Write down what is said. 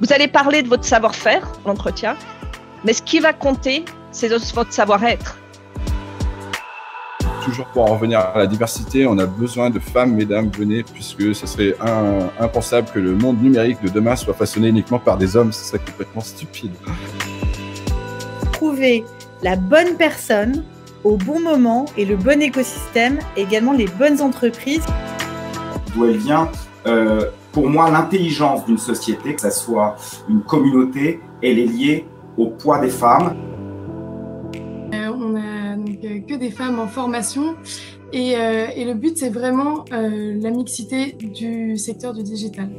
Vous allez parler de votre savoir-faire, l'entretien, mais ce qui va compter, c'est votre savoir-être. Toujours pour en revenir à la diversité, on a besoin de femmes, mesdames, venez, puisque ce serait impensable que le monde numérique de demain soit façonné uniquement par des hommes, ce serait complètement stupide. Trouver la bonne personne au bon moment et le bon écosystème, également les bonnes entreprises. D'où elle vient, euh, pour moi, l'intelligence d'une société, que ce soit une communauté, elle est liée au poids des femmes. Euh, on a euh, que des femmes en formation et, et le but, c'est vraiment la mixité du secteur du digital.